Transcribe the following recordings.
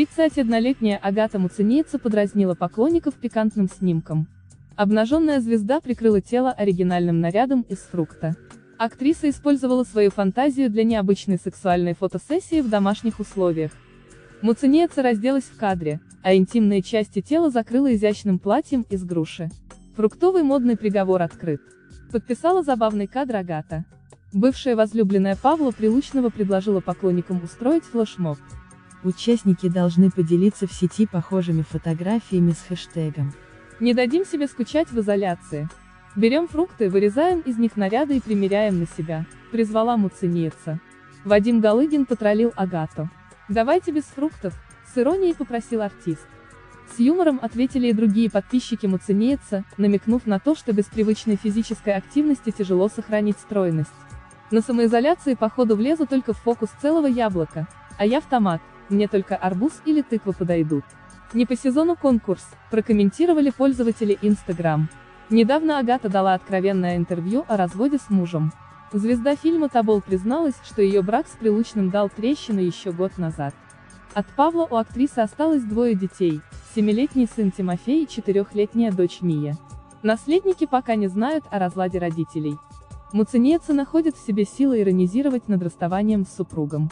31-летняя Агата Муцениеца подразнила поклонников пикантным снимком. Обнаженная звезда прикрыла тело оригинальным нарядом из фрукта. Актриса использовала свою фантазию для необычной сексуальной фотосессии в домашних условиях. Муцениеца разделась в кадре, а интимные части тела закрыла изящным платьем из груши. Фруктовый модный приговор открыт. Подписала забавный кадр Агата. Бывшая возлюбленная Павла Прилучного предложила поклонникам устроить флешмоб. Участники должны поделиться в сети похожими фотографиями с хэштегом. Не дадим себе скучать в изоляции. Берем фрукты, вырезаем из них наряды и примеряем на себя, призвала Муцениеца. Вадим Галыгин потроллил Агату. Давайте без фруктов, с иронией попросил артист. С юмором ответили и другие подписчики Муцениеца, намекнув на то, что без привычной физической активности тяжело сохранить стройность. На самоизоляции походу влезу только в фокус целого яблока, а я в томат, мне только арбуз или тыква подойдут. Не по сезону конкурс, прокомментировали пользователи Instagram. Недавно Агата дала откровенное интервью о разводе с мужем. Звезда фильма Табол призналась, что ее брак с Прилучным дал трещину еще год назад. От Павла у актрисы осталось двое детей, семилетний сын Тимофей и четырехлетняя дочь Мия. Наследники пока не знают о разладе родителей. Муцениеца находит в себе силы иронизировать над расставанием с супругом.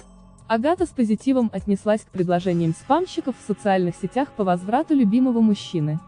Агата с позитивом отнеслась к предложениям спамщиков в социальных сетях по возврату любимого мужчины.